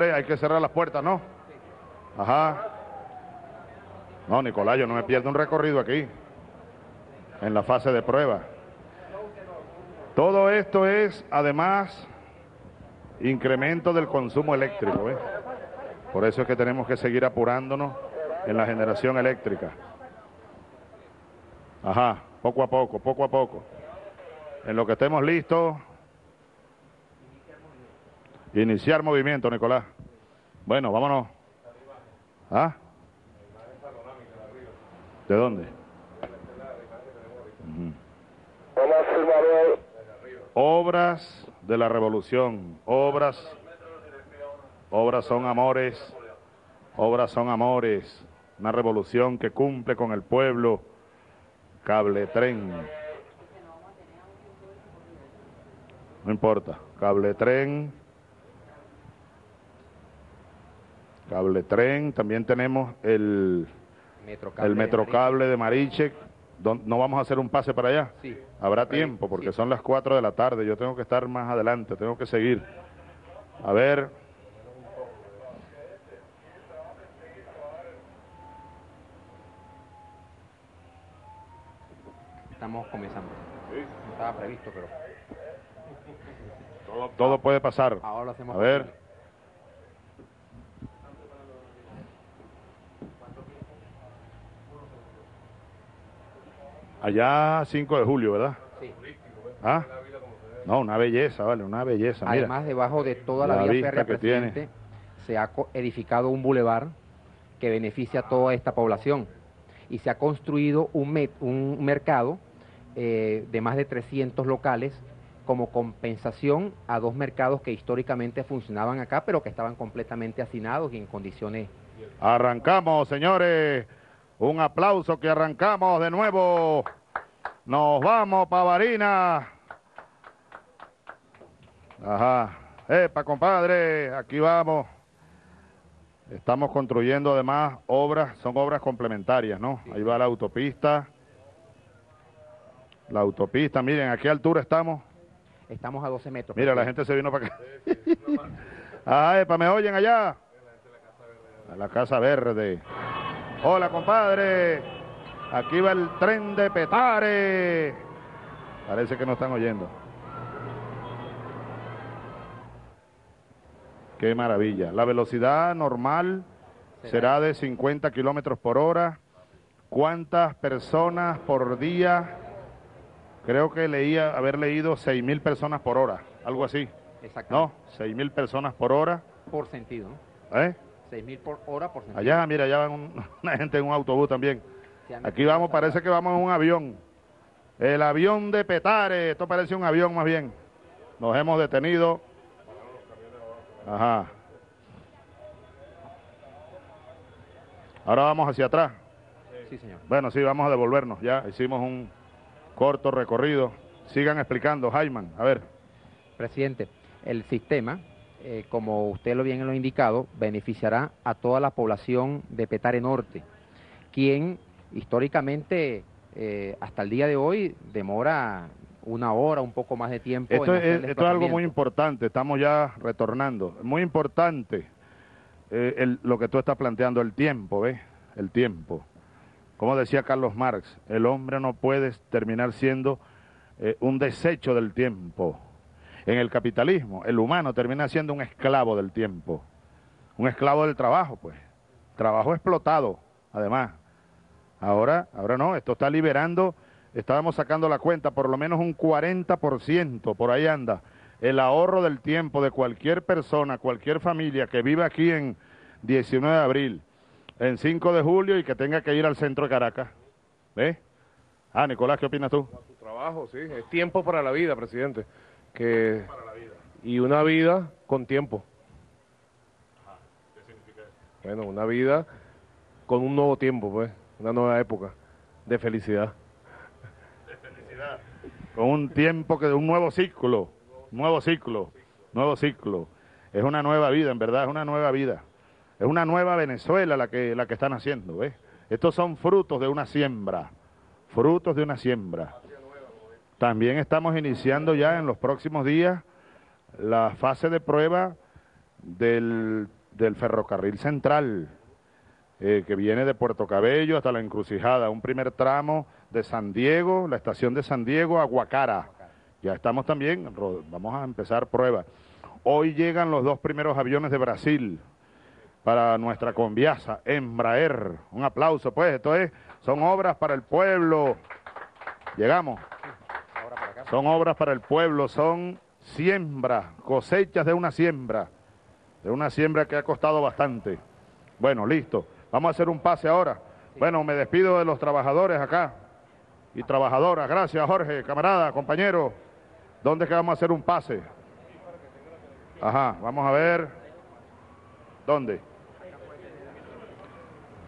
Hay que cerrar las puertas, ¿no? Ajá. No, Nicolás, yo no me pierdo un recorrido aquí, en la fase de prueba. Todo esto es, además, incremento del consumo eléctrico. ¿eh? Por eso es que tenemos que seguir apurándonos en la generación eléctrica. Ajá, poco a poco, poco a poco. En lo que estemos listos, iniciar movimiento, Nicolás. Bueno, vámonos. ¿Ah? ¿De dónde? Obras de la revolución, obras, obras son amores, obras son amores, una revolución que cumple con el pueblo, cable tren. No importa, cable tren, cable tren, también tenemos el Metrocable el de metrocable de Mariche. ¿Dó- ¿No vamos a hacer un pase para allá? Sí. Habrá tiempo porque sí. son las 4 de la tarde. Yo tengo que estar más adelante, tengo que seguir. A ver. Estamos comenzando. No estaba previsto, pero Todo puede pasar. ahora lo hacemos. A ver. Allá 5 de julio, ¿verdad? Sí. ¿Ah? No, una belleza, vale, una belleza. Mira. Además, debajo de toda la, la vía férrea que tiene. se ha edificado un bulevar que beneficia a toda esta población y se ha construido un, un mercado eh, de más de 300 locales como compensación a dos mercados que históricamente funcionaban acá, pero que estaban completamente hacinados y en condiciones Arrancamos, señores. Un aplauso que arrancamos de nuevo. Nos vamos, Pavarina. Ajá. Epa, compadre, aquí vamos. Estamos construyendo además obras, son obras complementarias, ¿no? Ahí va la autopista. La autopista, miren, ¿a qué altura estamos? Estamos a 12 metros. Mira, la gente se vino para acá. Ajá, epa, ¿me oyen allá? A la Casa Verde. Hola, compadre. Aquí va el tren de Petare. Parece que no están oyendo. Qué maravilla. La velocidad normal será de 50 kilómetros por hora. ¿Cuántas personas por día? Creo que leía, haber leído 6 mil personas por hora, algo así. Exacto. ¿No? 6 mil personas por hora. Por sentido. ¿Eh? 6.000 por hora por sentido. Allá, mira, allá va un- una gente en un autobús también. Aquí vamos, parece que vamos en un avión. El avión de Petare, esto parece un avión más bien. Nos hemos detenido. Ajá. Ahora vamos hacia atrás. Sí, señor. Bueno, sí, vamos a devolvernos. Ya hicimos un corto recorrido. Sigan explicando, Jaiman. A ver. Presidente, el sistema, eh, como usted lo bien lo ha indicado, beneficiará a toda la población de Petare Norte, quien históricamente eh, hasta el día de hoy demora una hora, un poco más de tiempo. Esto en es, esto es algo muy importante, estamos ya retornando. Muy importante eh, el- lo que tú estás planteando, el tiempo, ¿ves? El tiempo. Como decía Carlos Marx, el hombre no puede terminar siendo eh, un desecho del tiempo. En el capitalismo, el humano termina siendo un esclavo del tiempo, un esclavo del trabajo, pues. Trabajo explotado, además. Ahora, ahora no, esto está liberando, estábamos sacando la cuenta, por lo menos un 40%, por ahí anda, el ahorro del tiempo de cualquier persona, cualquier familia que viva aquí en 19 de abril, en 5 de julio y que tenga que ir al centro de Caracas. ¿Ves? Ah, Nicolás, ¿qué opinas tú? Tu trabajo, sí, es tiempo para la vida, presidente. Que y una vida con tiempo. Bueno, una vida con un nuevo tiempo, pues, una nueva época de felicidad. Con un tiempo que de un nuevo ciclo, nuevo ciclo, nuevo ciclo. Es una nueva vida, en verdad, es una nueva vida. Es una nueva Venezuela la que, la que están haciendo. Estos son frutos de una siembra, frutos de una siembra. También estamos iniciando ya en los próximos días la fase de prueba del, ferrocarril central, eh, que viene de Puerto Cabello hasta la encrucijada, un primer tramo de San Diego, la estación de San Diego a Guacara. Ya estamos también, vamos a empezar pruebas. Hoy llegan los dos primeros aviones de Brasil para nuestra conviasa, Embraer. Un aplauso, pues, esto es, son obras para el pueblo. Llegamos. Son obras para el pueblo, son siembras, cosechas de una siembra, de una siembra que ha costado bastante. Bueno, listo. Vamos a hacer un pase ahora. Bueno, me despido de los trabajadores acá y trabajadoras. Gracias, Jorge, camarada, compañero. ¿Dónde es que vamos a hacer un pase? Ajá, vamos a ver. ¿Dónde?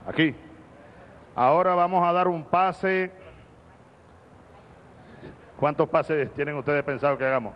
Aquí. Ahora vamos a dar un pase. ¿Cuántos pases tienen ustedes pensado que hagamos?